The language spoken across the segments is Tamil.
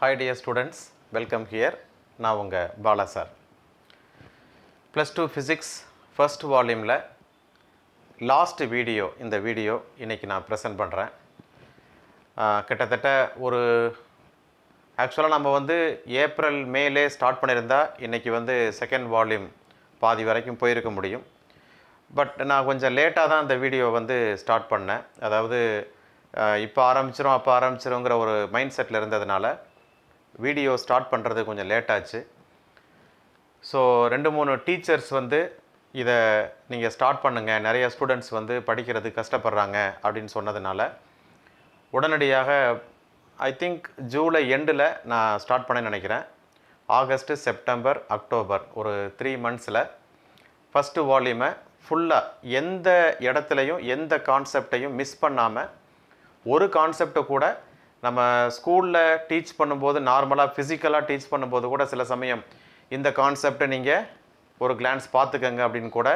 Hi dear students welcome here நான் உங்கள் Bala sir plus two physics first வால்யூமில் last video இந்த வீடியோ இன்றைக்கி நான் ப்ரெசென்ட் பண்ணுறேன் கிட்டத்தட்ட ஒரு ஆக்சுவலாக நம்ம வந்து ஏப்ரல் மேலே ஸ்டார்ட் பண்ணியிருந்தால் இன்றைக்கி வந்து செகண்ட் வால்யூம் பாதி வரைக்கும் போயிருக்க முடியும். பட் நான் கொஞ்சம் லேட்டாக தான் இந்த வீடியோ வந்து ஸ்டார்ட் பண்ணேன். அதாவது இப்போ ஆரம்பிச்சிரும் அப்போ ஆரம்பிச்சிருங்கிற ஒரு மைண்ட் செட்டில் இருந்ததுனால வீடியோ ஸ்டார்ட் பண்ணுறது கொஞ்சம் லேட் ஆச்சு. ஸோ ரெண்டு மூணு டீச்சர்ஸ் வந்து இதை நீங்கள் ஸ்டார்ட் பண்ணுங்கள் நிறைய ஸ்டூடெண்ட்ஸ் வந்து படிக்கிறது கஷ்டப்படுறாங்க அப்படின்னு சொன்னதுனால உடனடியாக ஐ திங்க் ஜூலை எண்டில் நான் ஸ்டார்ட் பண்ண நினைக்கிறேன். ஆகஸ்ட்டு செப்டம்பர் அக்டோபர் ஒரு த்ரீ மந்த்ஸில் ஃபஸ்ட்டு வால்யூமை ஃபுல்லாக எந்த இடத்துலையும் எந்த கான்செப்டையும் மிஸ் பண்ணாமல் ஒரு கான்செப்டை கூட நம்ம ஸ்கூலில் டீச் பண்ணும்போது நார்மலாக ஃபிசிக்கலாக டீச் பண்ணும்போது கூட சில சமயம் இந்த கான்செப்டை நீங்கள் ஒரு கிளான்ஸ் பார்த்துக்கங்க அப்படின்னு கூட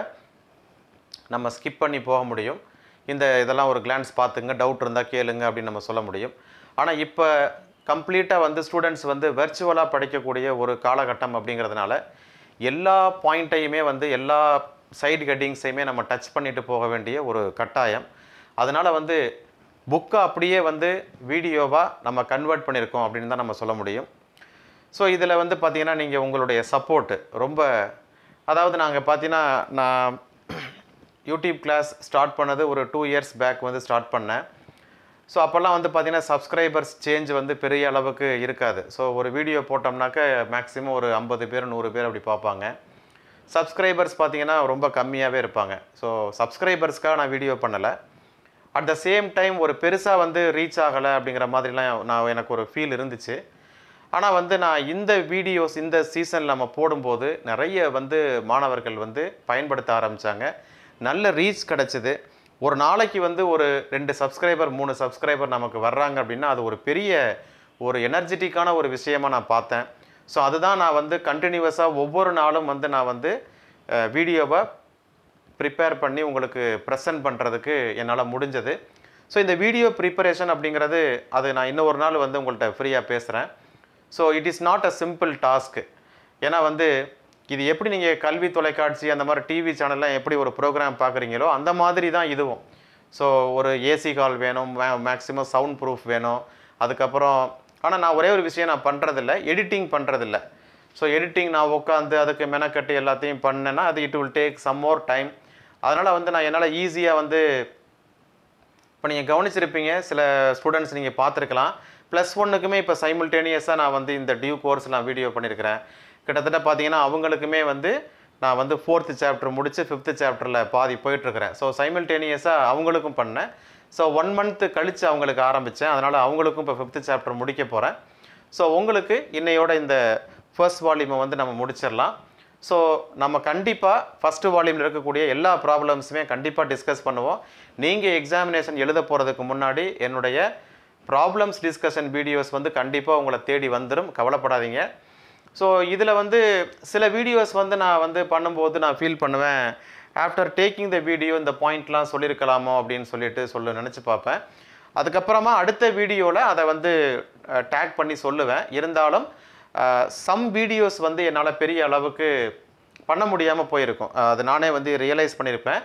நம்ம ஸ்கிப் பண்ணி போக முடியும். இந்த இதெல்லாம் ஒரு கிளான்ஸ் பார்த்துங்க டவுட் இருந்தால் கேளுங்க அப்படின்னு நம்ம சொல்ல முடியும். ஆனால் இப்போ கம்ப்ளீட்டாக வந்து ஸ்டூடெண்ட்ஸ் வந்து வெர்ச்சுவலாக படிக்கக்கூடிய ஒரு காலகட்டம் அப்படிங்கிறதுனால எல்லா பாயிண்ட்டையுமே வந்து எல்லா சைடு ஹெட்டிங்ஸையுமே நம்ம டச் பண்ணிட்டு போக வேண்டிய ஒரு கட்டாயம். அதனால் வந்து புக்கை அப்படியே வந்து வீடியோவாக நம்ம கன்வெர்ட் பண்ணியிருக்கோம் அப்படின்னு தான் நம்ம சொல்ல முடியும். ஸோ இதில் வந்து பார்த்தீங்கன்னா நீங்கள் உங்களுடைய சப்போர்ட்டு ரொம்ப அதாவது நாங்கள் பார்த்தீங்கன்னா நான் யூடியூப் கிளாஸ் ஸ்டார்ட் பண்ணது ஒரு டூ இயர்ஸ் பேக் வந்து ஸ்டார்ட் பண்ணேன். ஸோ அப்போல்லாம் வந்து பார்த்தீங்கன்னா சப்ஸ்கிரைபர்ஸ் சேஞ்ச் வந்து பெரிய அளவுக்கு இருக்காது. ஸோ ஒரு வீடியோ போட்டோம்னாக்க மேக்ஸிமம் ஒரு ஐம்பது பேர் நூறு பேர் அப்படி பார்ப்பாங்க. சப்ஸ்கிரைபர்ஸ் பார்த்தீங்கன்னா ரொம்ப கம்மியாகவே இருப்பாங்க. ஸோ சப்ஸ்கிரைபர்ஸ்க்காக நான் வீடியோ பண்ணலை. அட் த சேம் டைம் ஒரு பெருசாக வந்து ரீச் ஆகலை அப்படிங்கிற மாதிரிலாம் நான் எனக்கு ஒரு ஃபீல் இருந்துச்சு. ஆனால் வந்து நான் இந்த வீடியோஸ் இந்த சீசனில் நம்ம போடும்போது நிறைய வந்து மாணவர்கள் வந்து பயன்படுத்த ஆரம்பித்தாங்க நல்ல ரீச் கிடச்சிது. ஒரு நாளைக்கு வந்து ஒரு ரெண்டு சப்ஸ்கிரைபர் மூணு சப்ஸ்கிரைபர் நமக்கு வர்றாங்க அப்படின்னா அது ஒரு பெரிய ஒரு எனர்ஜெட்டிக்கான ஒரு விஷயமாக நான் பார்த்தேன். ஸோ அதுதான் நான் வந்து கண்டினியூவஸாக ஒவ்வொரு நாளும் வந்து நான் வந்து வீடியோவை ப்ரிப்பேர் பண்ணி உங்களுக்கு ப்ரெசன்ட் பண்ணுறதுக்கு என்னால் முடிஞ்சது. ஸோ இந்த வீடியோ ப்ரிப்பரேஷன் அப்படிங்கிறது அது நான் இன்னொரு நாள் வந்து உங்கள்கிட்ட ஃப்ரீயாக பேசுகிறேன் so it is not a simple task ஏன்னா வந்து இது எப்படி நீங்கள் கல்வி தொலைக்காட்சி அந்த மாதிரி டிவி சேனல்லாம் எப்படி ஒரு ப்ரோக்ராம் பார்க்குறீங்களோ அந்த மாதிரி தான் இதுவும். ஸோ ஒரு ஏசி கால் வேணும் மே மேக்ஸிமம் சவுண்ட் ப்ரூஃப் வேணும். அதுக்கப்புறம் ஆனால் நான் ஒரே ஒரு விஷயம் நான் பண்ணுறதில்ல எடிட்டிங் பண்ணுறதில்ல ஸோ எடிட்டிங் நான் உட்காந்து அதுக்கு மெனக்கட்டு எல்லாத்தையும் பண்ணேன்னா அது it will take some more time அதனால் வந்து நான் என்னால் ஈஸியாக வந்து இப்போ நீங்கள் கவனிச்சிருப்பீங்க சில ஸ்டூடெண்ட்ஸ் நீங்கள் பார்த்துருக்கலாம். ப்ளஸ் ஒன்றுக்குமே இப்போ சைமில்டேனியஸாக நான் வந்து இந்த டியூ கோர்ஸ் நான் வீடியோ பண்ணியிருக்கிறேன் கிட்டத்தட்ட பார்த்தீங்கன்னா அவங்களுக்குமே வந்து நான் வந்து ஃபோர்த்து சாப்டர் முடித்து ஃபிஃப்த்து சாப்டரில் பாதி போயிட்டுருக்கிறேன். ஸோ சைமில்டேனியஸாக அவங்களுக்கும் பண்ணேன். ஸோ ஒன் மந்த்து கழித்து அவங்களுக்கு ஆரம்பித்தேன் அதனால் அவங்களுக்கும் இப்போ ஃபிஃப்த்து சாப்டர் முடிக்க போகிறேன் ஸோ உங்களுக்கு இன்னையோட இந்த ஃபர்ஸ்ட் வால்யூமை வந்து நம்ம முடிச்சிடலாம். ஸோ நம்ம கண்டிப்பாக ஃபஸ்ட்டு வால்யூமில் இருக்கக்கூடிய எல்லா ப்ராப்ளம்ஸுமே கண்டிப்பாக டிஸ்கஸ் பண்ணுவோம். நீங்கள் எக்ஸாமினேஷன் எழுத போகிறதுக்கு முன்னாடி என்னுடைய ப்ராப்ளம்ஸ் டிஸ்கஷன் வீடியோஸ் வந்து கண்டிப்பாக உங்களை தேடி வந்துடும் கவலைப்படாதீங்க. ஸோ இதில் வந்து சில வீடியோஸ் வந்து நான் வந்து பண்ணும்போது நான் ஃபீல் பண்ணுவேன். ஆஃப்டர் டேக்கிங் த வீடியோ இந்த பாயிண்ட்லாம் சொல்லியிருக்கலாமோ அப்படின்னு சொல்லிட்டு சொல்ல நினச்சி பார்ப்பேன். அதுக்கப்புறமா அடுத்த வீடியோவில் அதை வந்து டேக் பண்ணி சொல்லுவேன். இருந்தாலும் சம் வீடியோஸ் வந்து என்னால் பெரிய அளவுக்கு பண்ண முடியாமல் போயிருக்கும். அது நானே வந்து ரியலைஸ் பண்ணியிருப்பேன்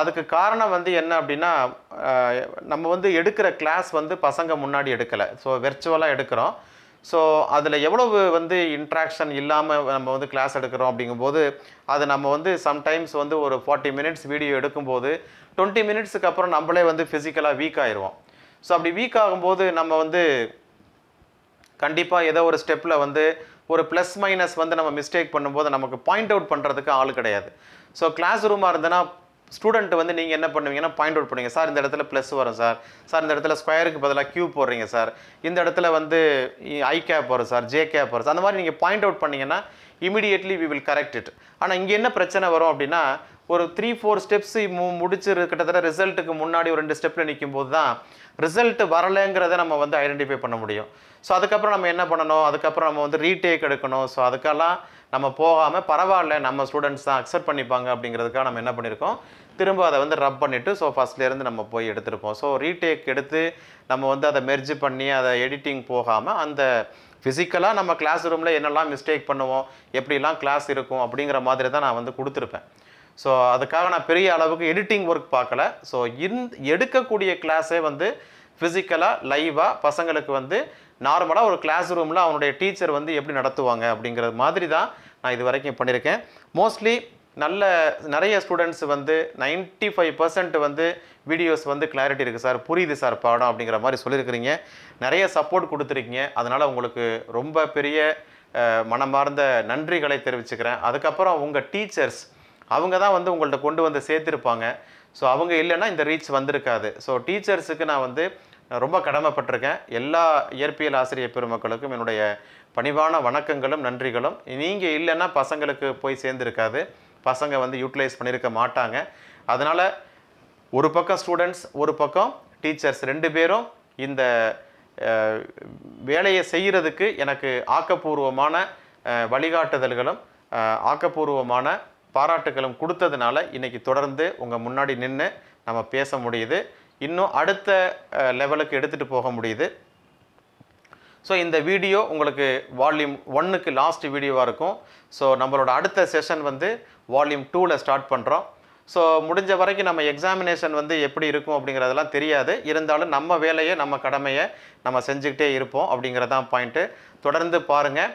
அதுக்கு காரணம் வந்து என்ன அப்படின்னா நம்ம வந்து எடுக்கிற கிளாஸ் வந்து பசங்க முன்னாடி எடுக்கலை. ஸோ வெர்ச்சுவலாக எடுக்கிறோம். ஸோ அதில் எவ்வளவு வந்து இன்ட்ராக்ஷன் இல்லாமல் நம்ம வந்து கிளாஸ் எடுக்கிறோம் அப்படிங்கும்போது அது நம்ம வந்து சம்டைம்ஸ் வந்து ஒரு ஃபார்ட்டி மினிட்ஸ் வீடியோ எடுக்கும்போது டுவெண்ட்டி மினிட்ஸுக்கு அப்புறம் நம்மளே வந்து ஃபிசிக்கலாக வீக் ஆயிடுவோம் ஸோ அப்படி வீக் ஆகும்போது நம்ம வந்து கண்டிப்பாக ஏதோ ஒரு ஸ்டெப்பில் வந்து ஒரு ப்ளஸ் மைனஸ் வந்து நம்ம மிஸ்டேக் பண்ணும்போது நமக்கு பாயிண்ட் அவுட் பண்ணுறதுக்கு ஆள் கிடையாது. ஸோ கிளாஸ் ரூமாக இருந்ததுன்னா ஸ்டூடெண்ட் வந்து நீங்கள் என்ன பண்ணுவீங்கன்னா பாயிண்ட் அவுட் பண்ணுவீங்க. சார் இந்த இடத்துல ப்ளஸ் வரும் சார். சார் இந்த இடத்துல ஸ்கொயருக்கு பதிலாக கியூ போடுறீங்க சார். இந்த இடத்துல வந்து ஐ கேப் வரும் சார். ஜே கேப் வரும் சார். அந்த மாதிரி நீங்கள் பாயிண்ட் அவுட் பண்ணிங்கன்னா immediately we will correct it ஆனால் இங்கே என்ன பிரச்சனை வரும் அப்படின்னா ஒரு த்ரீ ஃபோர் ஸ்டெப்ஸ் மு முடிச்சு கிட்டத்தட்ட ரிசல்ட்டுக்கு முன்னாடி ஒரு ரெண்டு ஸ்டெப்பில் நிற்கும் போது தான் ரிசல்ட் வரலைங்கிறத நம்ம வந்து ஐடென்டிஃபை பண்ண முடியும். ஸோ அதுக்கப்புறம் நம்ம என்ன பண்ணணும்? அதுக்கப்புறம் நம்ம வந்து ரீடேக் எடுக்கணும். ஸோ அதுக்கெல்லாம் நம்ம போகாமல் பரவாயில்ல நம்ம ஸ்டூடெண்ட்ஸ் தான் அக்செப்ட் பண்ணிப்பாங்க அப்படிங்கிறதுக்காக நம்ம என்ன பண்ணியிருக்கோம் திரும்ப அதை வந்து ரப் பண்ணிவிட்டு ஸோ ஃபஸ்ட்லேருந்து நம்ம போய் எடுத்திருப்போம் ஸோ ரீடேக் எடுத்து நம்ம வந்து அதை மெர்ஜ் பண்ணி அதை எடிட்டிங் போகாமல் அந்த ஃபிசிக்கலாக நம்ம கிளாஸ் ரூமில் என்னெல்லாம் மிஸ்டேக் பண்ணுவோம் எப்படிலாம் கிளாஸ் இருக்கும் அப்படிங்கிற மாதிரி தான் நான் வந்து கொடுத்துருப்பேன். ஸோ அதுக்காக நான் பெரிய அளவுக்கு எடிட்டிங் ஒர்க் பார்க்கல. ஸோ இந் எடுக்கக்கூடிய கிளாஸே வந்து ஃபிசிக்கலாக லைவாக பசங்களுக்கு வந்து நார்மலாக ஒரு கிளாஸ் ரூமில் அவனுடைய டீச்சர் வந்து எப்படி நடத்துவாங்க அப்படிங்கிறது மாதிரி தான் நான் இது வரைக்கும் பண்ணியிருக்கேன். மோஸ்ட்லி நல்ல நிறைய ஸ்டூடெண்ட்ஸ் வந்து 95% ஃபைவ் பர்சன்ட் வந்து வீடியோஸ் வந்து கிளாரிட்டி இருக்குது சார் புரியுது சார் பாடம் அப்படிங்கிற மாதிரி சொல்லியிருக்கிறீங்க. நிறைய சப்போர்ட் கொடுத்துருக்கீங்க. அதனால் உங்களுக்கு ரொம்ப பெரிய மனமார்ந்த நன்றிகளை தெரிவிச்சுக்கிறேன். அதுக்கப்புறம் உங்கள் டீச்சர்ஸ் அவங்க தான் வந்து உங்கள்கிட்ட கொண்டு வந்து சேர்த்துருப்பாங்க. ஸோ அவங்க இல்லைன்னா இந்த ரீச் வந்திருக்காது. ஸோ டீச்சர்ஸுக்கு நான் வந்து ரொம்ப கடமைப்பட்டிருக்கேன். எல்லா இயற்பியல் ஆசிரியர் பெருமக்களுக்கும் என்னுடைய பணிவான வணக்கங்களும் நன்றிகளும். நீங்கள் இல்லைன்னா பசங்களுக்கு போய் சேர்ந்துருக்காது. பசங்க வந்து யூட்டிலைஸ் பண்ணியிருக்க மாட்டாங்க. அதனால் ஒரு பக்கம் ஸ்டூடெண்ட்ஸ் ஒரு பக்கம் டீச்சர்ஸ் ரெண்டு பேரும் இந்த வேலையை செய்கிறதுக்கு எனக்கு ஆக்கப்பூர்வமான வழிகாட்டுதல்களும் ஆக்கப்பூர்வமான பாராட்டுகளும் கொடுத்ததுனால இன்றைக்கி தொடர்ந்து உங்கள் முன்னாடி நின்று நம்ம பேச முடியுது. இன்னும் அடுத்த லெவலுக்கு எடுத்துகிட்டு போக முடியுது. ஸோ இந்த வீடியோ உங்களுக்கு வால்யூம் ஒன்னுக்கு லாஸ்ட் வீடியோவாக இருக்கும். ஸோ நம்மளோட அடுத்த செஷன் வந்து வால்யூம் டூவில் ஸ்டார்ட் பண்ணுறோம் ஸோ முடிஞ்ச வரைக்கும் நம்ம எக்ஸாமினேஷன் வந்து எப்படி இருக்கும் அப்படிங்கிறதெல்லாம் தெரியாது. இருந்தாலும் நம்ம வேலையை நம்ம கடமையை நம்ம செஞ்சுக்கிட்டே இருப்போம் அப்படிங்கிறதான் பாயிண்ட்டு தொடர்ந்து பாருங்கள்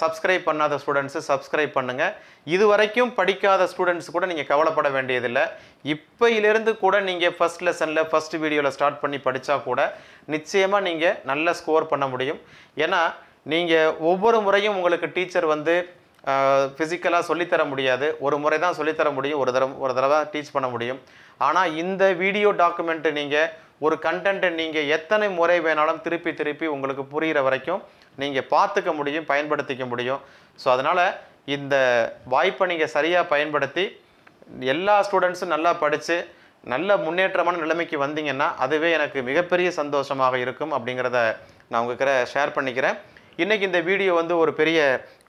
சப்ஸ்கிரைப் பண்ணாத ஸ்டூடெண்ட்ஸு சப்ஸ்கிரைப் பண்ணுங்கள் இது வரைக்கும் படிக்காத ஸ்டூடெண்ட்ஸ் கூட நீங்கள் கவலைப்பட வேண்டியதில்லை. இப்போயிலிருந்து கூட நீங்கள் ஃபஸ்ட் லெசனில் ஃபஸ்ட் வீடியோவில் ஸ்டார்ட் பண்ணி படித்தா கூட நிச்சயமாக நீங்கள் நல்ல ஸ்கோர் பண்ண முடியும். ஏன்னா நீங்கள் ஒவ்வொரு முறையும் உங்களுக்கு டீச்சர் வந்து ஃபிசிக்கலாக சொல்லித்தர முடியாது. ஒரு முறை தான் சொல்லித்தர முடியும். ஒரு தடவை ஒரு தடவை டீச் பண்ண முடியும். ஆனால் இந்த வீடியோ டாக்குமெண்ட்டு நீங்கள் ஒரு கண்டென்ட்டை நீங்கள் எத்தனை முறை வேணாலும் திருப்பி திருப்பி உங்களுக்கு புரிகிற வரைக்கும் நீங்கள் பார்த்துக்க முடியும் பயன்படுத்திக்க முடியும். ஸோ அதனால் இந்த வாய்ப்பை நீங்கள் சரியாக பயன்படுத்தி எல்லா ஸ்டூடெண்ட்ஸும் நல்லா படித்து நல்ல முன்னேற்றமான நிலைமைக்கு வந்தீங்கன்னா அதுவே எனக்கு மிகப்பெரிய சந்தோஷமாக இருக்கும் அப்படிங்கிறத நான் உங்ககிட்ட ஷேர் பண்ணிக்கிறேன். இன்றைக்கி இந்த வீடியோ வந்து ஒரு பெரிய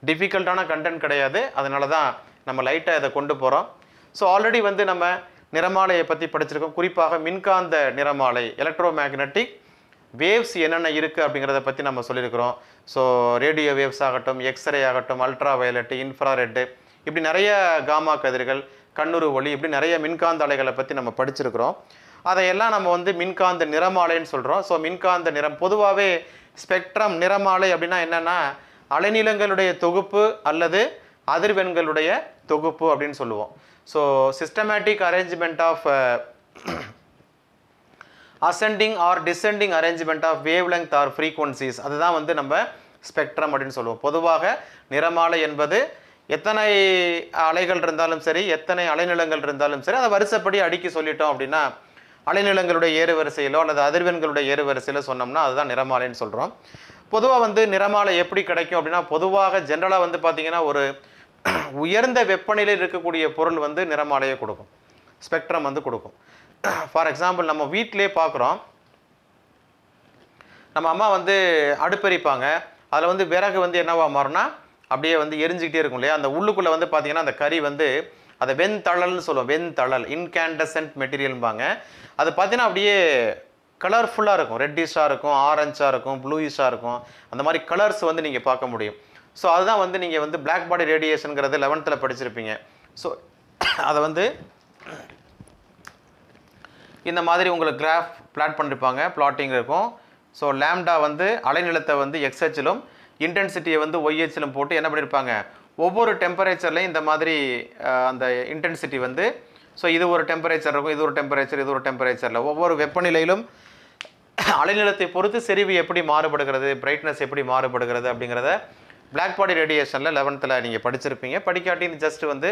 டிஃபிகல்ட்டான கண்டென்ட் கிடையாது. அதனால தான் நம்ம லைட்டாக இதை கொண்டு போகிறோம் ஸோ ஆல்ரெடி வந்து நம்ம நிறமாலையை பற்றி படிச்சிருக்கோம். குறிப்பாக மின்காந்த நிறமாலை எலக்ட்ரோ மேக்னட்டிக் வேவ்ஸ் என்னென்ன இருக்குது அப்படிங்கிறத பற்றி நம்ம சொல்லியிருக்கிறோம். ஸோ ரேடியோ வேவ்ஸ் ஆகட்டும் எக்ஸ்ரே ஆகட்டும் அல்ட்ரா வயலட்டு இன்ஃப்ராரெட்டு இப்படி நிறைய காமா கதிர்கள் கண்ணுறு ஒளி இப்படி நிறைய மின்காந்த அலைகளை பற்றி நம்ம படிச்சிருக்கிறோம். அதையெல்லாம் நம்ம வந்து மின்காந்த நிறமாலைன்னு சொல்கிறோம் ஸோ மின்காந்த நிறம் பொதுவாகவே ஸ்பெக்ட்ரம் நிறமாலை அப்படின்னா என்னென்னா அலைநீளங்களுடைய தொகுப்பு அல்லது அதிர்வெண்களுடைய தொகுப்பு அப்படின்னு சொல்லுவோம். So systematic arrangement of ascending or descending arrangement of wave length or frequencies அதுதான் வந்து நம்ம ஸ்பெக்ட்ரம் அப்படின்னு சொல்லுவோம். பொதுவாக நிறமாலை என்பது எத்தனை அலைகள் இருந்தாலும் சரி எத்தனை அலைநிலங்கள் இருந்தாலும் சரி அதை வரிசைப்படி அடுக்கி சொல்லிட்டோம் அப்படின்னா அலைநிலங்களுடைய ஏறுவரிசையிலோ அல்லது அதிர்வெண்களுடைய ஏறுவரிசையிலோ சொன்னோம்னா அதுதான் நிறமாலைன்னு சொல்கிறோம் பொதுவாக வந்து நிறமாலை எப்படி கிடைக்கும் அப்படின்னா பொதுவாக ஜென்ரலாக வந்து பார்த்திங்கன்னா ஒரு உயர்ந்த வெப்பநிலையில் இருக்கக்கூடிய பொருள் வந்து நிறமாலையை கொடுக்கும். ஸ்பெக்ட்ரம் வந்து கொடுக்கும். ஃபார் எக்ஸாம்பிள் நம்ம வீட்டிலே பார்க்குறோம். நம்ம அம்மா வந்து அடுப்பெரிப்பாங்க. அதில் வந்து விறகு வந்து என்னவா மாறும்னா அப்படியே வந்து எரிஞ்சிக்கிட்டே இருக்கும் இல்லையா? அந்த உள்ளுக்குள்ளே வந்து பார்த்தீங்கன்னா அந்த கறி வந்து அதை வெண்தழல்னு சொல்லுவோம். வெண்தழல் இன்கேண்டசன்ட் மெட்டீரியல்பாங்க அது பார்த்தீங்கன்னா அப்படியே கலர்ஃபுல்லாக இருக்கும். ரெட்டிஷாக இருக்கும் ஆரஞ்சாக இருக்கும் ப்ளூயிஷாக இருக்கும். அந்த மாதிரி கலர்ஸ் வந்து நீங்கள் பார்க்க முடியும். ஸோ அதுதான் வந்து நீங்கள் வந்து பிளாக் பாடி ரேடியேஷனுங்கிறது லெவன்த்தில் படிச்சிருப்பீங்க. ஸோ அதை வந்து இந்த மாதிரி உங்களுக்கு கிராஃப் பிளாட் பண்ணிருப்பாங்க பிளாட்டிங் இருக்கும். ஸோ லேம்டா வந்து அலைநிலத்தை வந்து எக்ஸ்ஹெச்சிலும் இன்டென்சிட்டியை வந்து ஒய்ஹெச்சிலும் போட்டு என்ன பண்ணியிருப்பாங்க ஒவ்வொரு டெம்பரேச்சர்லையும் இந்த மாதிரி அந்த இன்டென்சிட்டி வந்து ஸோ இது ஒரு டெம்பரேச்சர் இருக்கும் இது ஒரு டெம்பரேச்சர் இது ஒரு டெம்பரேச்சரில் ஒவ்வொரு வெப்பநிலையிலும் அலைநிலத்தை பொறுத்து செறிவு எப்படி மாறுபடுகிறது பிரைட்னஸ் எப்படி மாறுபடுகிறது அப்படிங்கிறத பிளாக் பாடி ரேடியேஷனில் லெவன்த்தில் நீங்கள் படிச்சிருப்பீங்க. படிக்காட்டி ஜஸ்ட் வந்து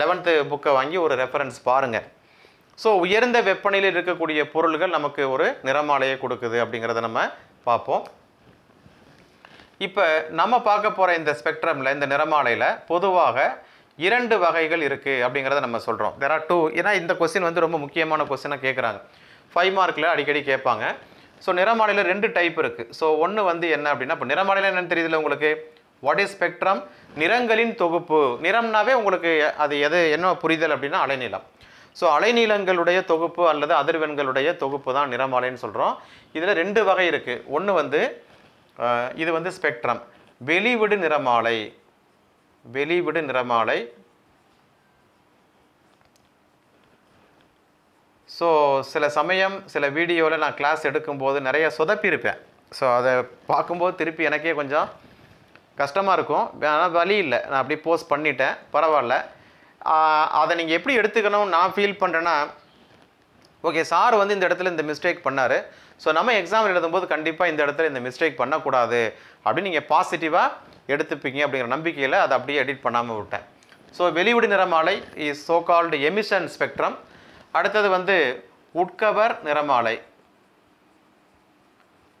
லெவன்த்து புக்கை வாங்கி ஒரு ரெஃபரன்ஸ் பாருங்கள் ஸோ உயர்ந்த வெப்பநிலையில் இருக்கக்கூடிய பொருள்கள் நமக்கு ஒரு நிறமாலையை கொடுக்குது அப்படிங்கிறத நம்ம பார்ப்போம். இப்போ நம்ம பார்க்க போகிற இந்த ஸ்பெக்ட்ரமில் இந்த நிறமாலையில் பொதுவாக இரண்டு வகைகள் இருக்குது அப்படிங்கிறத நம்ம சொல்கிறோம் தெர் ஆர் டூ ஏன்னா இந்த கொஸ்டின் வந்து ரொம்ப முக்கியமான கொஸ்டினாக கேட்குறாங்க ஃபைவ் மார்க்கில் அடிக்கடி கேட்பாங்க. ஸோ நிறமாலையில் ரெண்டு டைப் இருக்குது ஸோ ஒன்று வந்து என்ன அப்படின்னா இப்போ நிறமாலையில் என்னென்னு தெரியுதுல உங்களுக்கு? வாட் இஸ் ஸ்பெக்ட்ரம் நிறங்களின் தொகுப்பு. நிறம்னாவே உங்களுக்கு அது எது என்ன புரிதல் அப்படின்னா அலைநிலம் ஸோ அலைநீளங்களுடைய தொகுப்பு அல்லது அதிர்வெண்களுடைய தொகுப்பு தான் நிறமாலைன்னு சொல்கிறோம் இதில் ரெண்டு வகை இருக்குது ஒன்று வந்து இது வந்து ஸ்பெக்ட்ரம். வெளிவிடு நிறமாலை. வெளிவிடு நிறமாலை. ஸோ சில சமயம் சில வீடியோவில் நான் கிளாஸ் எடுக்கும்போது நிறைய சொதப்பியிருப்பேன். ஸோ அதை பார்க்கும்போது திருப்பி எனக்கே கொஞ்சம் கஷ்டமாக இருக்கும். ஆனால் வழி இல்லை. நான் அப்படியே போஸ்ட் பண்ணிட்டேன். பரவாயில்ல. அதை நீங்கள் எப்படி எடுத்துக்கணும் நான் ஃபீல் பண்ணுறேன்னா ஓகே சார் வந்து இந்த இடத்துல இந்த மிஸ்டேக் பண்ணார். ஸோ நம்ம எக்ஸாம் எழுதும்போது கண்டிப்பாக இந்த இடத்துல இந்த மிஸ்டேக் பண்ணக்கூடாது. அப்படின்னு நீங்கள் பாசிட்டிவாக எடுத்துப்பீங்க அப்படிங்கிற நம்பிக்கையில் அதை அப்படியே எடிட் பண்ணாமல் விட்டேன். ஸோ வெளிவிடு நிறமாலை is so called emission spectrum அடுத்தது வந்து உட்கவர் நிறமாலை.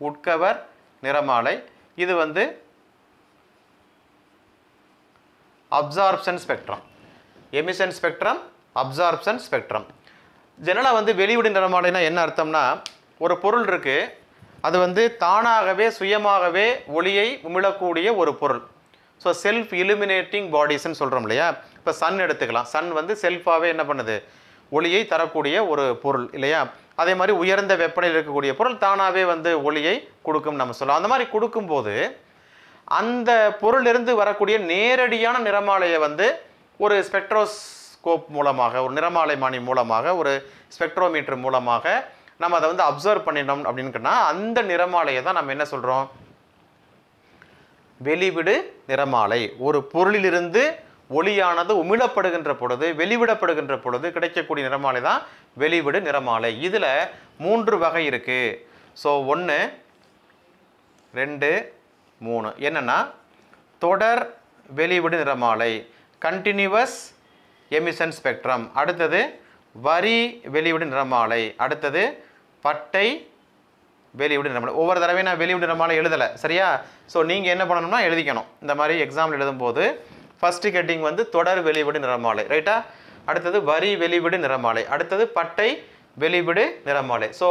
உட்கவர் நிறமாலை. இது வந்து absorption spectrum emission spectrum absorption spectrum ஜெனரலாக வந்து வெளிவிடு நிறமாலைனா என்ன அர்த்தம்னா ஒரு பொருள் இருக்குது அது வந்து தானாகவே சுயமாகவே ஒளியை உமிழக்கூடிய ஒரு பொருள். ஸோ செல்ஃப் இலுமினேட்டிங் பாடிஸ்ன்னு சொல்கிறோம் இல்லையா? இப்போ சன் எடுத்துக்கலாம். சன் வந்து செல்ஃபாகவே என்ன பண்ணுது? ஒளியை தரக்கூடிய ஒரு பொருள் இல்லையா? அதே மாதிரி உயர்ந்த வெப்பநிலையில் இருக்கக்கூடிய பொருள் தானாகவே வந்து ஒளியை கொடுக்கும் நம்ம சொல்லலாம் அந்த மாதிரி கொடுக்கும்போது அந்த பொருளிலிருந்து வரக்கூடிய நேரடியான நிறமாலையை வந்து ஒரு ஸ்பெக்ட்ரோஸ்கோப் மூலமாக ஒரு நிறமாலைமானி மூலமாக ஒரு ஸ்பெக்ட்ரோமீட்டர் மூலமாக நம்ம அதை வந்து அப்சர்வ் பண்ணிட்டோம் அப்படின்னு சொன்னால் அந்த நிறமாலையை தான் நம்ம என்ன சொல்கிறோம் வெளிவிடு நிறமாலை. ஒரு பொருளிலிருந்து ஒளியானது உமிழப்படுகின்ற பொழுது வெளிவிடப்படுகின்ற பொழுது கிடைக்கக்கூடிய நிறமாலை தான் வெளிவிடு நிறமாலை. இதில் மூன்று வகை இருக்குது ஸோ ஒன்று ரெண்டு மூணு. என்னென்னா தொடர் வெளிவிடு நிறமாலை. கண்டினியூவஸ் எமிஷன் ஸ்பெக்ட்ரம் அடுத்தது வரி வெளிவிடு நிறமாலை. அடுத்தது பட்டை வெளிவிடு நிறமாலை. ஒவ்வொரு தடவையும் நான் வெளிவிடு நிறமாலை எழுதலை சரியா? ஸோ நீங்கள் என்ன பண்ணணும்னா எழுதிக்கணும். இந்த மாதிரி எக்ஸாம்பிள் எழுதும்போது ஃபஸ்ட்டு கெட்டிங் வந்து தொடர் வெளிவிடு நிறமாலை ரைட்டா அடுத்தது வரி வெளிவிடு நிறமாலை. அடுத்தது பட்டை வெளிவிடு நிறமாலை. So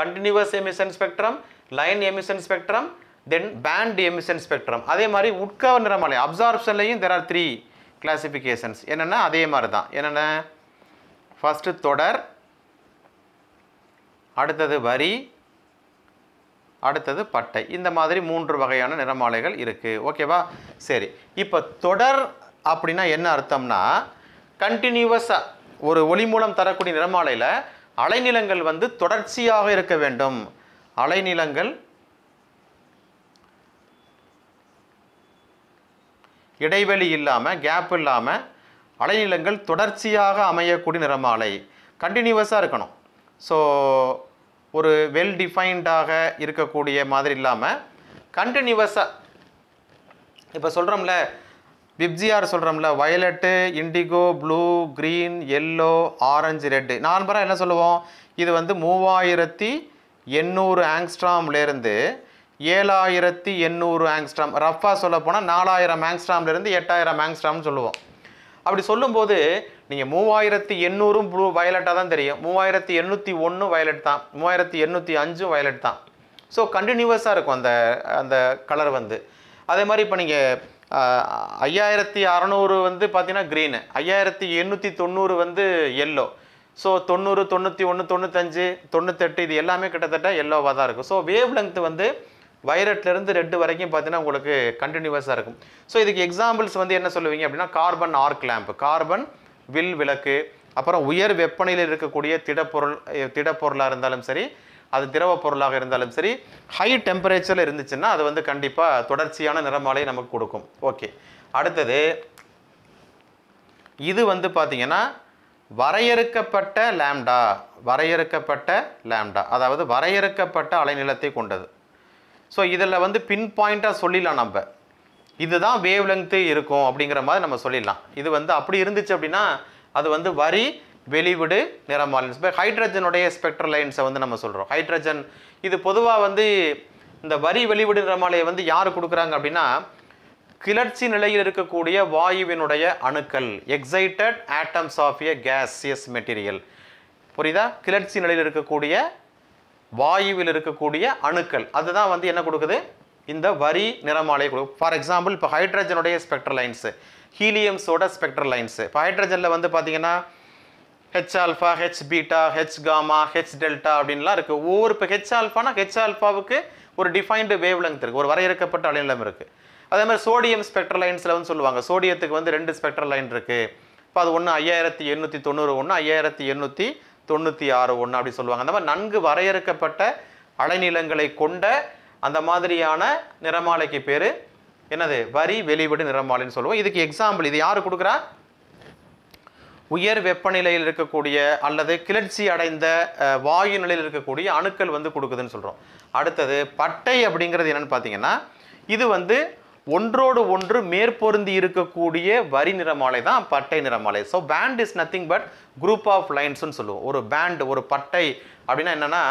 continuous emission spectrum line emission spectrum then band emission spectrum அதே மாதிரி உட்கவர் நிறமாலை அப்சார்ப்ஷன்லையும் தெர் ஆர் த்ரீ கிளாசிஃபிகேஷன்ஸ் என்னென்னா அதே மாதிரி தான் என்னென்ன ஃபஸ்ட்டு தொடர் அடுத்தது வரி அடுத்தது பட்டை. இந்த மாதிரி மூன்று வகையான நிறமாலைகள் இருக்குது ஓகேவா சரி. இப்போ தொடர் அப்படின்னா என்ன அர்த்தம்னா கண்டினியூவஸாக ஒரு ஒளி மூலம் தரக்கூடிய நிறமாலையில் அலைநிலங்கள் வந்து தொடர்ச்சியாக இருக்க வேண்டும். அலைநிலங்கள் இடைவெளி இல்லாமல் கேப் இல்லாமல் அலைநிலங்கள் தொடர்ச்சியாக அமையக்கூடிய நிறமாலை. கண்டினியூவஸாக இருக்கணும். ஸோ ஒரு வெல் டிஃபைன்டாக இருக்கக்கூடிய மாதிரி இல்லாமல் கண்டினியூவஸாக இப்போ சொல்கிறோம்ல விப்ஜிஆர் சொல்கிறோம்ல violet indigo blue green yellow orange red நார்மலாக என்ன சொல்லுவோம்? இது வந்து மூவாயிரத்தி எண்ணூறு ஆங்ஸ்ட்ராம்லேருந்து ஏழாயிரத்தி எண்ணூறு ஆங்ஸ்ட்ராம் ரஃபாக சொல்ல போனால் நாலாயிரம் ஆங்ஸ்ட்ராம்லேருந்து எட்டாயிரம் ஆங்ஸ்ட்ராம்னு சொல்லுவோம். அப்படி சொல்லும்போது நீங்கள் மூவாயிரத்தி எண்ணூறும் ப்ளூ வயலட்டாக தான் தெரியும். மூவாயிரத்தி எண்ணூற்றி ஒன்று வயலட் தான். மூவாயிரத்தி எண்ணூற்றி அஞ்சும் வயலட் தான். ஸோ கண்டினியூவஸாக இருக்கும் அந்த அந்த கலர் வந்து. அதே மாதிரி இப்போ நீங்கள் ஐயாயிரத்தி அறநூறு வந்து பார்த்தீங்கன்னா க்ரீனு ஐயாயிரத்தி எண்ணூற்றி தொண்ணூறு வந்து எல்லோ ஸோ தொண்ணூறு தொண்ணூற்றி ஒன்று தொண்ணூத்தஞ்சு தொண்ணூத்தெட்டு இது எல்லாமே கிட்டத்தட்ட எல்லோவாக தான் இருக்கும். ஸோ வேவ் லெங்த் வந்து வைரட்லேருந்து ரெட்டு வரைக்கும் பார்த்தீங்கன்னா உங்களுக்கு கண்டினியூவஸாக இருக்கும். ஸோ இதுக்கு எக்ஸாம்பிள்ஸ் வந்து என்ன சொல்லுவீங்க அப்படின்னா கார்பன் ஆர்க் லேம்ப் கார்பன் வில் விளக்கு அப்புறம் உயர் வெப்பநிலையில் இருக்கக்கூடிய திடப்பொருள் திடப்பொருளாக இருந்தாலும் சரி அது திரவ பொருளாக இருந்தாலும் சரி ஹை டெம்பரேச்சரில் இருந்துச்சுன்னா அது வந்து கண்டிப்பாக தொடர்ச்சியான நிறமாலையை நமக்கு கொடுக்கும். ஓகே அடுத்தது இது வந்து பார்த்தீங்கன்னா வரையறுக்கப்பட்ட லேம்டா வரையறுக்கப்பட்ட லேம்டா அதாவது வரையறுக்கப்பட்ட அலைநிலத்தை கொண்டது. ஸோ இதில் வந்து பின் பாயிண்ட்டாக சொல்லிடலாம் நம்ம. இதுதான் வேவ் லெங்க்த்து இருக்கும் அப்படிங்கிற மாதிரி நம்ம சொல்லிடலாம். இது வந்து அப்படி இருந்துச்சு அப்படின்னா அது வந்து வரி வெளிவிடு நிறமாலின்ஸ் இப்போ ஹைட்ரஜனுடைய ஸ்பெக்ட்ரல் லைன்ஸை வந்து நம்ம சொல்கிறோம் ஹைட்ரஜன் இது பொதுவாக வந்து இந்த வரி வெளிவிடு நிறமாலையை வந்து யார் கொடுக்குறாங்க அப்படின்னா கிளர்ச்சி நிலையில் இருக்கக்கூடிய வாயுவினுடைய அணுக்கள் excited atoms of a gaseous material புரியுதா? கிளர்ச்சி நிலையில் இருக்கக்கூடிய வாயுவில் இருக்கக்கூடிய அணுக்கள். அதுதான் வந்து என்ன கொடுக்குது? இந்த வரி நிறமாலை கொடுக்கும். ஃபார் எக்ஸாம்பிள் இப்போ ஹைட்ரஜனுடைய ஸ்பெக்ட்ரல் லைன்ஸு ஹீலியம்ஸோட ஸ்பெக்ட்ரல் லைன்ஸு இப்போ ஹைட்ரஜனில் வந்து பார்த்தீங்கன்னா H alpha H beta H gamma H delta அப்படின்லாம் இருக்குது ஒவ்வொரு இப்போ ஹெச் ஆல்ஃபானா ஹெச் ஆல்ஃபாவுக்கு ஒரு டிஃபைன்டு வேவ் லெங்க் இருக்குது ஒரு வரையறுக்கப்பட்ட அலைநிலம் இருக்குது அதே மாதிரி சோடியம் ஸ்பெக்ட்ரல் லைன்ஸில் வந்து சொல்லுவாங்க. சோடியத்துக்கு வந்து ரெண்டு ஸ்பெக்ட்ரல் லைன் இருக்குது இப்போ அது ஒன்று ஐயாயிரத்தி எண்ணூற்றி தொண்ணூறு ஒன்று ஐயாயிரத்தி எண்ணூற்றி தொண்ணூற்றி ஆறு ஒன்று அப்படி சொல்லுவாங்க. அந்த மாதிரி நன்கு வரையறுக்கப்பட்ட அலைநிலங்களை கொண்ட அந்த மாதிரியான நிறமாலைக்கு பேர் என்னது? வரி வெளிவிடு நிறமாலைன்னு சொல்லுவோம். இதுக்கு எக்ஸாம்பிள் இது யார் கொடுக்குறா? உயர் வெப்பநிலையில் இருக்கக்கூடிய அல்லது கிளர்ச்சி அடைந்த வாயு நிலையில் இருக்கக்கூடிய அணுக்கள் வந்து கொடுக்குதுன்னு சொல்கிறோம் அடுத்தது பட்டை அப்படிங்கிறது என்னன்னு பார்த்தீங்கன்னா இது வந்து ஒன்றோடு ஒன்று மேற்பொருந்தி இருக்கக்கூடிய வரி நிறமாலை தான் பட்டை நிறமாலை. So band is nothing but group of லைன்ஸ்னு சொல்லுவோம். ஒரு பேண்ட் ஒரு பட்டை அப்படின்னா என்னென்னா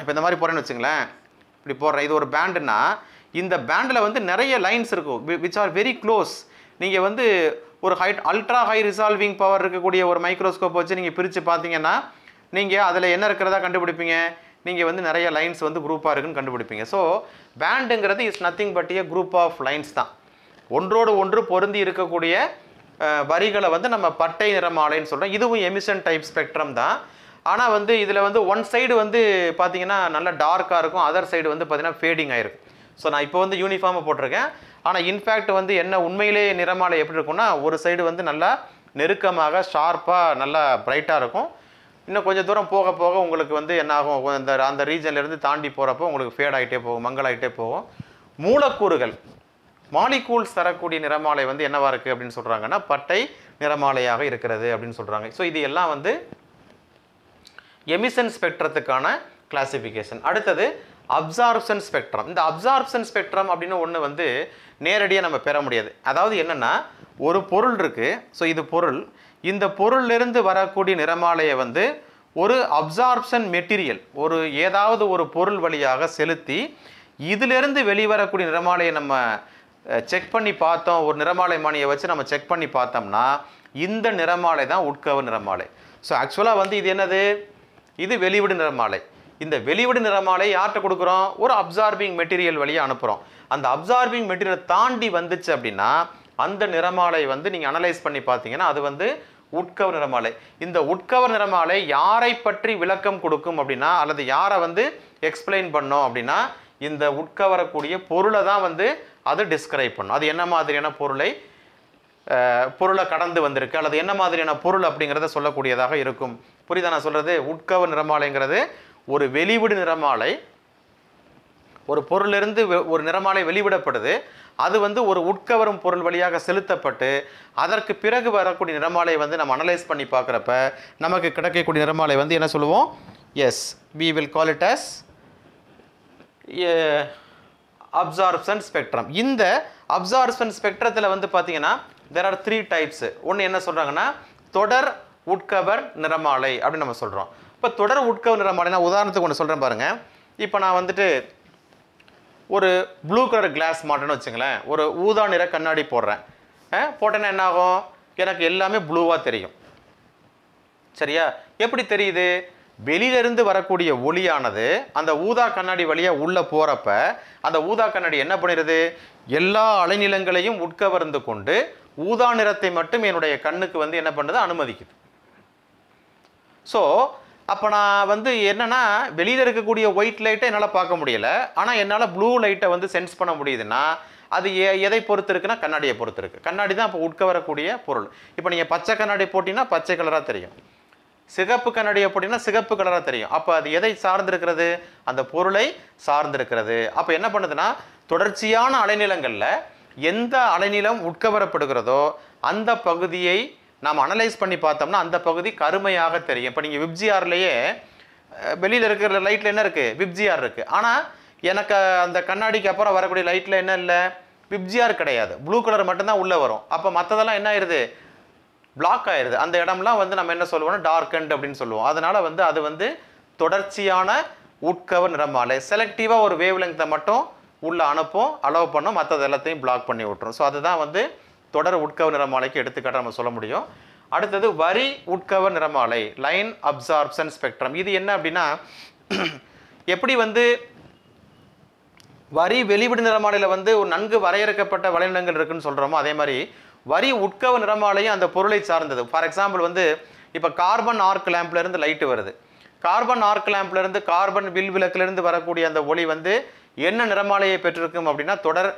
இப்போ இந்த மாதிரி போகிறேன்னு வச்சுங்களேன். இப்படி போடுறேன். இது ஒரு பேண்டுனா இந்த பேண்டில் வந்து நிறைய லைன்ஸ் இருக்கும் விச் ஆர் வெரி க்ளோஸ் நீங்கள் வந்து ஒரு ஹைட் அல்ட்ரா ஹை ரிசால்விங் பவர் இருக்கக்கூடிய ஒரு மைக்ரோஸ்கோப் வச்சு நீங்கள் பிரித்து பார்த்தீங்கன்னா நீங்கள் அதில் என்ன இருக்கிறதா கண்டுபிடிப்பீங்க? நீங்கள் வந்து நிறைய லைன்ஸ் வந்து குரூப்பாக இருக்குன்னு கண்டுபிடிப்பீங்க. So பேண்டுங்கிறது is nothing but a group of lines தான். ஒன்றோடு ஒன்று பொருந்தி இருக்கக்கூடிய வரிகளை வந்து நம்ம பட்டை நிறமாலைன்னு சொல்கிறோம் இதுவும் எமிஷன் டைப் ஸ்பெக்ட்ரம் தான். ஆனால் வந்து இதில் வந்து ஒன் சைடு வந்து பார்த்தீங்கன்னா நல்லா டார்க்காக இருக்கும். அதர் சைடு வந்து பார்த்திங்கன்னா ஃபேடிங் ஆகிருக்கும் ஸோ நான் இப்போ வந்து யூனிஃபார்மை போட்டிருக்கேன். ஆனால் இன்ஃபேக்ட் வந்து என்ன உண்மையிலே நிறமாலை எப்படி இருக்கும்னா ஒரு சைடு வந்து நல்லா நெருக்கமாக ஷார்ப்பாக நல்லா பிரைட்டாக இருக்கும். இன்னும் கொஞ்சம் தூரம் போக போக உங்களுக்கு வந்து என்ன ஆகும்? அந்த அந்த ரீஜன்லேருந்து தாண்டி போகிறப்போ உங்களுக்கு ஃபேட் ஆகிட்டே போகும் மங்கலாகிட்டே போகும். மூலக்கூறுகள். மாலிகூல்ஸ் தரக்கூடிய நிறமாலை வந்து என்னவா இருக்குது அப்படின்னு சொல்கிறாங்கன்னா பட்டை நிறமாலையாக இருக்கிறது அப்படின்னு சொல்கிறாங்க ஸோ இது எல்லாம் வந்து எமிஷன் ஸ்பெக்ட்ரத்துக்கான கிளாசிஃபிகேஷன் அடுத்தது அப்சார்ப்ஷன் ஸ்பெக்ட்ரம் இந்த அப்சார்ப்ஷன் ஸ்பெக்ட்ரம் அப்படின்னு ஒன்று வந்து நேரடியாக நம்ம பெற முடியாது. அதாவது என்னென்னா ஒரு பொருள் இருக்குது ஸோ இது பொருள். இந்த பொருளிலிருந்து வரக்கூடிய நிறமாலையை வந்து ஒரு அப்சார்ப்ஷன் மெட்டீரியல் ஒரு ஏதாவது ஒரு பொருள் வழியாக செலுத்தி இதிலிருந்து வெளிவரக்கூடிய நிறமாலையை நம்ம செக் பண்ணி பார்த்தோம். ஒரு நிறமாலை மானியை வச்சு நம்ம செக் பண்ணி பார்த்தோம்னா இந்த நிறமாலை தான் உட்கவர் நிறமாலை. ஸோ ஆக்சுவலாக வந்து இது என்னது? இது வெளிவிடு நிறமாலை. இந்த வெளிவிடு நிறமாலை யார்கிட்ட கொடுக்குறோம்? ஒரு அப்சார்பிங் மெட்டீரியல் வழியாக அனுப்புகிறோம் அந்த அப்சார்பிங் மெட்டீரியல் தாண்டி வந்துச்சு அப்படின்னா அந்த நிறமாலை வந்து நீங்கள் அனலைஸ் பண்ணி பார்த்தீங்கன்னா அது வந்து உட்கவர் நிறமாலை. இந்த உட்கவர் நிறமாலை யாரை பற்றி விளக்கம் கொடுக்கும் அப்படின்னா அல்லது யாரை வந்து எக்ஸ்பிளைன் பண்ணோம் அப்படின்னா இந்த உட்கவரக்கூடிய பொருளை தான் வந்து அது டிஸ்கிரைப் பண்ணும். அது என்ன மாதிரியான பொருளை பொருளை கடந்து வந்திருக்கு அல்லது என்ன மாதிரியான பொருள் அப்படிங்கிறத சொல்லக்கூடியதாக இருக்கும். புரியுதா நான் சொல்கிறது உட்கவர் நிறமாலைங்கிறது ஒரு வெளிவிடு நிறமாலை. ஒரு பொருளிலிருந்து வெ- ஒரு நிறமாலை வெளிவிடப்படுது. அது வந்து ஒரு உட்கவரும் பொருள் வழியாக செலுத்தப்பட்டு அதற்கு பிறகு வரக்கூடிய நிறமாலை வந்து நம்ம அனலைஸ் பண்ணி பார்க்குறப்ப நமக்கு கிடைக்கக்கூடிய நிறமாலை வந்து என்ன சொல்லுவோம்? Yes we will call it as absorption spectrum இந்த அப்சார்ப்ஷன் ஸ்பெக்ட்ரத்தில் வந்து பார்த்தீங்கன்னா தெர் ஆர் த்ரீ டைப்ஸ் ஒன்று என்ன சொல்கிறாங்கன்னா தொடர் உட்கவர் நிறமாலை அப்படின்னு நம்ம சொல்கிறோம் இப்போ தொடர் உட்கவர் நிறமாலைனா உதாரணத்துக்கு ஒன்று சொல்கிறேன் பாருங்கள் இப்போ நான் வந்துட்டு ஒரு ப்ளூ கலர் கிளாஸ் மாட்டேன்னு வச்சுங்களேன் ஒரு ஊதா நிற கண்ணாடி போடுறேன். போட்டேன்னா என்னாகும்? எனக்கு எல்லாமே ப்ளூவாக தெரியும். சரியா? எப்படி தெரியுது? வெளியிலிருந்து வரக்கூடிய ஒளியானது அந்த ஊதா கண்ணாடி வழியாக உள்ளே போகிறப்ப அந்த ஊதா கண்ணாடி என்ன பண்ணிடுது எல்லா அலைநிலங்களையும் உட்கவர்ந்து கொண்டு ஊதா நிறத்தை மட்டும் என்னுடைய கண்ணுக்கு வந்து என்ன பண்ணுறது அனுமதிக்குது. ஸோ அப்போ நான் வந்து என்னென்னா வெளியில் இருக்கக்கூடிய ஒயிட் லைட்டை என்னால் பார்க்க முடியல. ஆனால் என்னால் ப்ளூ லைட்டை வந்து சென்ஸ் பண்ண முடியுதுன்னா அது எ எதை பொறுத்து இருக்குன்னா கண்ணாடியை பொறுத்து இருக்குது கண்ணாடி தான் இப்போ உட்கவரக்கூடிய பொருள். இப்போ நீங்கள் பச்சை கண்ணாடி போட்டிங்கன்னா பச்சை கலராக தெரியும். சிகப்பு கண்ணாடியை போட்டிங்கன்னா சிகப்பு கலராக தெரியும். அப்போ அது எதை சார்ந்திருக்கிறது? அந்த பொருளை சார்ந்திருக்கிறது. அப்போ என்ன பண்ணுதுன்னா தொடர்ச்சியான அலைநிலங்களில் எந்த அலைநிலம் உட்கவரப்படுகிறதோ அந்த பகுதியை நாம் அனலைஸ் பண்ணி பார்த்தோம்னா அந்த பகுதி கருமையாக தெரியும். இப்போ நீங்கள் விப்ஜிஆர்லேயே வெளியில் இருக்கிற லைட்டில் என்ன இருக்குது விப்ஜிஆர் இருக்குது ஆனால் எனக்கு அந்த கண்ணாடிக்கு அப்புறம் வரக்கூடிய லைட்டில் என்ன இல்லை? விப்ஜிஆர் கிடையாது. ப்ளூ கலர் மட்டும்தான் உள்ளே வரும். அப்போ மற்றதெல்லாம் என்ன ஆயிடுது பிளாக் ஆயிருது. அந்த இடம்லாம் வந்து நம்ம என்ன சொல்லுவோம்னா டார்க் அண்ட் அப்படின்னு சொல்லுவோம். அதனால் வந்து அது வந்து தொடர்ச்சியான உட்கவர் நிறமாலை. செலக்டிவாக ஒரு வேவ் லெங்க்த்தை மட்டும் உள்ளே அனுப்பும் அலோவ் பண்ணும். மற்றது எல்லாத்தையும் பிளாக் பண்ணி விட்டுரும். ஸோ அதுதான் வந்து தொடர் உட்கவர் நிறமாலைக்கு எடுத்துக்காட்ட நம்ம சொல்ல முடியும். அடுத்தது வரி உட்கவர் நிறமாலை லைன் அப்சார்ப்ஷன் ஸ்பெக்ட்ரம் இது என்ன அப்படின்னா எப்படி வந்து வரி வெளிவிடு நிறமாலையில் வந்து ஒரு நன்கு வரையறுக்கப்பட்ட வலைநிலங்கள் இருக்குன்னு சொல்கிறோமோ அதே மாதிரி வரி உட்கவ நிறமாலையும் அந்த பொருளை சார்ந்தது. ஃபார் எக்ஸாம்பிள் வந்து இப்போ கார்பன் ஆர்க் லேம்ப்லேருந்து லைட்டு வருது. கார்பன் ஆர்க் லேம்ப்லேருந்து கார்பன் வில் விளக்குலேருந்து வரக்கூடிய அந்த ஒளி வந்து என்ன நிறமாலையை பெற்றிருக்கும் அப்படின்னா தொடர்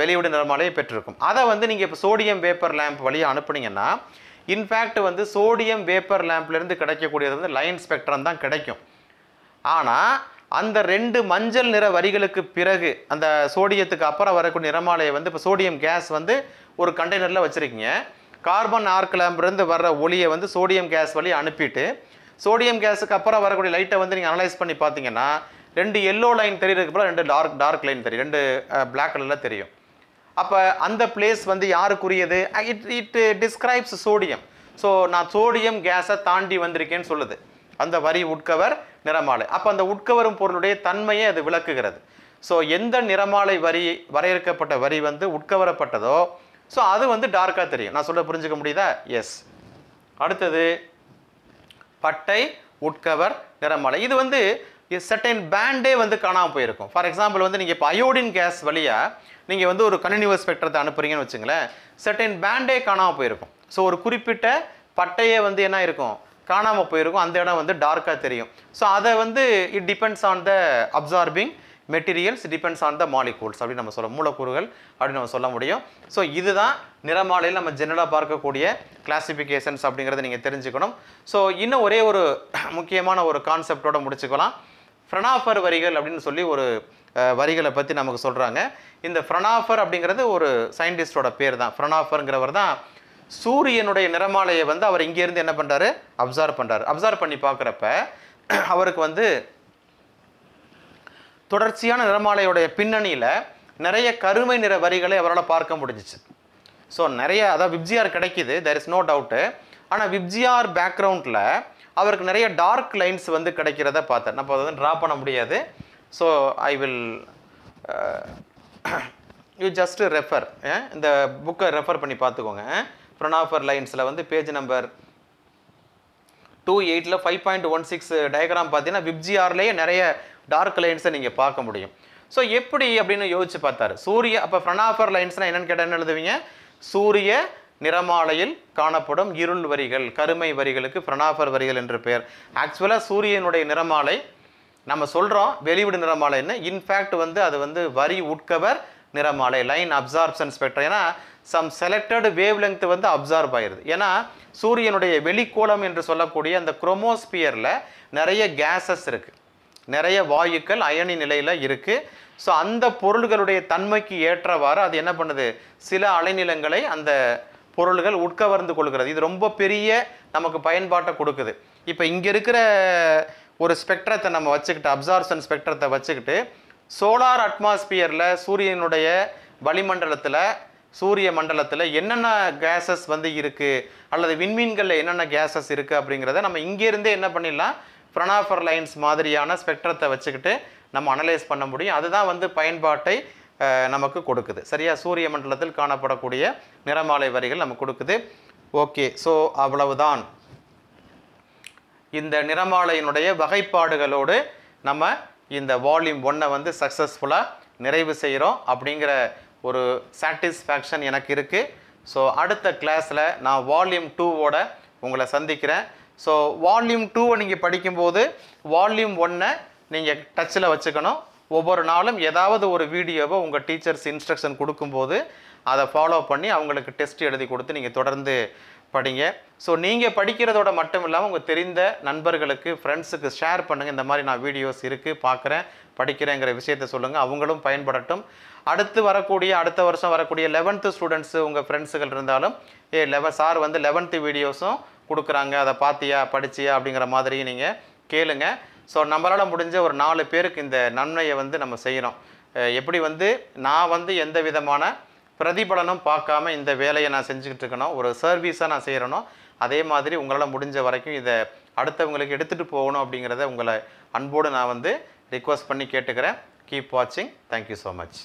வெளியூடு நிறமாலையை பெற்றிருக்கும். அதை வந்து நீங்கள் இப்போ சோடியம் வேப்பர் லேம்ப் வழியாக அனுப்புனீங்கன்னா இன்ஃபேக்ட் வந்து சோடியம் வேப்பர் லேம்ப்லேருந்து கிடைக்கக்கூடியது வந்து லைன் ஸ்பெக்ட்ரம் தான் கிடைக்கும். ஆனால் அந்த ரெண்டு மஞ்சள் நிற வரிகளுக்கு பிறகு அந்த சோடியத்துக்கு அப்புறம் வரக்கூடிய நிறமாலையை வந்து இப்போ சோடியம் கேஸ் வந்து ஒரு கண்டெய்னரில் வச்சுருக்கீங்க. கார்பன் ஆர்க் லேம்ப்லேருந்து வர்ற ஒளியை வந்து சோடியம் கேஸ் வழி அனுப்பிட்டு சோடியம் கேஸுக்கு அப்புறம் வரக்கூடிய லைட்டை வந்து நீங்கள் அனலைஸ் பண்ணி பார்த்தீங்கன்னா ரெண்டு எல்லோ லைன் தெரியறதுக்கு போல ரெண்டு டார்க் டார்க் லைன் தெரியும். ரெண்டு பிளாக் கலரில் தெரியும். அப்போ அந்த பிளேஸ் வந்து யாருக்குரியது? It it describes sodium so நான் சோடியம் கேஸை தாண்டி வந்திருக்கேன்னு சொல்லுது. அந்த வரி உட்கவர் நிறமாலை. அப்போ அந்த உட்கவரும் பொருளுடைய தன்மையை அது விளக்குகிறது. ஸோ எந்த நிறமாலை வரி வரையறுக்கப்பட்ட வரி வந்து உட்கவரப்பட்டதோ ஸோ அது வந்து டார்க்காக தெரியும். நான் சொல்ல புரிஞ்சுக்க முடியுதா? எஸ் அடுத்தது பட்டை உட்கவர் நிறமாலை. இது வந்து செட்டைன் பேண்டே வந்து காணாமல் போயிருக்கும். ஃபார் எக்ஸாம்பிள் வந்து நீங்கள் இப்போ அயோடின் கேஸ் வழியாக நீங்கள் வந்து ஒரு கண்டினியூவஸ் ஸ்பெக்ட்ரத்தை அனுப்புறீங்கன்னு வச்சுங்களேன் செட்டைன் பேண்டே காணாமல் போயிருக்கும். ஸோ ஒரு குறிப்பிட்ட பட்டையே வந்து என்ன இருக்கும்? காணாமல் போயிருக்கும். அந்த இடம் வந்து டார்க்காக தெரியும். ஸோ அதை வந்து it depends on the absorbing materials depends on the molecules அப்படின்னு நம்ம சொல்ல மூலக்கூறுகள் அப்படின்னு நம்ம சொல்ல முடியும். ஸோ இதுதான் நிறமாலையில் நம்ம ஜெனரலாக பார்க்கக்கூடிய கிளாசிஃபிகேஷன்ஸ் அப்படிங்கிறத நீங்கள் தெரிஞ்சுக்கணும். ஸோ இன்னும் ஒரே ஒரு முக்கியமான ஒரு கான்செப்டோட முடிச்சுக்கலாம். ஃப்ரனாஃபர் வரிகள் அப்படின்னு சொல்லி ஒரு வரிகளை பற்றி நமக்கு சொல்கிறாங்க இந்த ஃப்ரனாஃபர் அப்படிங்கிறது ஒரு சயின்டிஸ்டோட பேர் தான் ஃப்ரனாஃபருங்கிறவர் தான் சூரியனுடைய நிறமாலையை வந்து அவர் இங்கேருந்து என்ன பண்ணுறாரு அப்சர்வ் பண்ணுறாரு அப்சர்வ் பண்ணி பார்க்குறப்ப அவருக்கு வந்து தொடர்ச்சியான நிறமாலையுடைய பின்னணியில் நிறைய கருமை நிற வரிகளை அவரால் பார்க்க முடிஞ்சிச்சு. ஸோ நிறைய அதாவது விப்ஜிஆர் கிடைக்கிது. தெர் இஸ் நோ டவுட்டு ஆனால் விப்ஜிஆர் பேக்ரவுண்டில் அவருக்கு நிறைய டார்க் லைன்ஸ் வந்து கிடைக்கிறத பார்த்தேன். நம்ம அதை வந்து ட்ரா பண்ண முடியாது. So I will you just refer இந்த புக்கை ரெஃபர் பண்ணி பார்த்துக்கோங்க. ப்ரொனாஃபர் லைன்ஸில் வந்து பேஜ் நம்பர் டூ எயிட்டில் five point one six diagram பார்த்தீங்கன்னா விப்ஜிஆர்லேயே நிறைய டார்க் லைன்ஸை நீங்கள் பார்க்க முடியும். ஸோ எப்படி அப்படின்னு யோசிச்சு பார்த்தாரு. சூரிய அப்போ ஃப்ரனாஃபர் லைன்ஸ்னால் என்னென்னு கேட்டால் என்ன எழுதுவீங்க? சூரிய நிறமாலையில் காணப்படும் இருள் வரிகள் கருமை வரிகளுக்கு பிரனாஃபர் வரிகள் என்று பெயர். ஆக்சுவலாக சூரியனுடைய நிறமாலை நம்ம சொல்கிறோம் வெளிவிடு நிறமாலைன்னு இன்ஃபேக்ட் வந்து அது வந்து வரி உட்கவர் நிறமாலை லைன் அப்சார்ப்ஷன் ஸ்பெக்ட்ரம் ஏன்னா சம் செலக்டட் வேவ் லெங்க் வந்து அப்சார்ப் ஆயிடுது ஏன்னா சூரியனுடைய வெளிக்கோளம் என்று சொல்லக்கூடிய அந்த குரோமோஸ்பியரில் நிறைய கேஸஸ் இருக்குது நிறைய வாயுக்கள் அயனி நிலையில் இருக்குது ஸோ அந்த பொருள்களுடைய தன்மைக்கு ஏற்றவாறு அது என்ன பண்ணுது? சில அலைநிலங்களை அந்த பொருள்கள் உட்கவர்ந்து கொள்கிறது. இது ரொம்ப பெரிய நமக்கு பயன்பாட்டை கொடுக்குது. இப்போ இங்கே இருக்கிற ஒரு ஸ்பெக்ட்ரத்தை நம்ம வச்சுக்கிட்டு அப்சார்ப்ஷன் ஸ்பெக்ட்ரத்தை வச்சுக்கிட்டு சோலார் அட்மாஸ்பியரில் சூரியனுடைய வளிமண்டலத்தில் சூரிய மண்டலத்தில் என்னென்ன கேஸஸ் வந்து இருக்குது அல்லது விண்மீன்களில் என்னென்ன கேஸஸ் இருக்குது அப்படிங்கிறத நம்ம இங்கேருந்தே என்ன பண்ணிடலாம்? ப்ரனாஃபர் லைன்ஸ் மாதிரியான ஸ்பெக்ட்ரத்தை வச்சுக்கிட்டு நம்ம அனலைஸ் பண்ண முடியும். அதுதான் வந்து பயன்பாட்டை நமக்கு கொடுக்குது. சரியா? சூரிய மண்டலத்தில் காணப்படக்கூடிய நிறமாலை வரிகள் நமக்கு கொடுக்குது. ஓகே. ஸோ அவ்வளவுதான். இந்த நிறமாலையினுடைய வகைப்பாடுகளோடு நம்ம இந்த வால்யூம் ஒன்னை வந்து சக்ஸஸ்ஃபுல்லாக நிறைவு செய்கிறோம் அப்படிங்கிற ஒரு சாட்டிஸ்ஃபேக்ஷன் எனக்கு இருக்குது ஸோ அடுத்த கிளாஸில் நான் வால்யூம் டூவோட உங்களை சந்திக்கிறேன். ஸோ வால்யூம் டூவை நீங்கள் படிக்கும்போது வால்யூம் ஒன்னை நீங்கள் டச்சில் வச்சுக்கணும். ஒவ்வொரு நாளும் ஏதாவது ஒரு வீடியோவை உங்கள் டீச்சர்ஸ் இன்ஸ்ட்ரக்ஷன் கொடுக்கும்போது அதை ஃபாலோ பண்ணி அவங்களுக்கு டெஸ்ட் எழுதி கொடுத்து நீங்கள் தொடர்ந்து படிங்க. ஸோ நீங்கள் படிக்கிறதோட மட்டும் இல்லாமல் உங்கள் தெரிந்த நண்பர்களுக்கு ஃப்ரெண்ட்ஸுக்கு ஷேர் பண்ணுங்கள் இந்த மாதிரி நான் வீடியோஸ் இருக்குது பார்க்குறேன் படிக்கிறேங்கிற விஷயத்த சொல்லுங்கள் அவங்களும் பயன்படட்டும். அடுத்து வரக்கூடிய அடுத்த வருஷம் வரக்கூடிய லெவன்த்து ஸ்டூடெண்ட்ஸு உங்கள் ஃப்ரெண்ட்ஸுகள் இருந்தாலும் ஏ லெவன் சார் வந்து லெவன்த்து வீடியோஸும் கொடுக்குறாங்க. அதை பார்த்தியா படிச்சியா அப்படிங்கிற மாதிரி நீங்கள் கேளுங்கள் ஸோ நம்மளால் முடிஞ்ச ஒரு நாலு பேருக்கு இந்த நன்மையை வந்து நம்ம செய்கிறோம் எப்படி வந்து நான் வந்து எந்த விதமான பிரதிபலனும் பார்க்காம இந்த வேலையை நான் செஞ்சுக்கிட்டு இருக்கணும் ஒரு சர்வீஸாக நான் செய்கிறனோ அதே மாதிரி உங்களால் முடிஞ்ச வரைக்கும் இதை அடுத்தவங்களுக்கு எடுத்துகிட்டு போகணும் அப்படிங்கிறத உங்களை அன்போடு நான் வந்து ரிக்வஸ்ட் பண்ணி கேட்டுக்கிறேன். கீப் வாட்சிங் தேங்க்யூ ஸோ மச்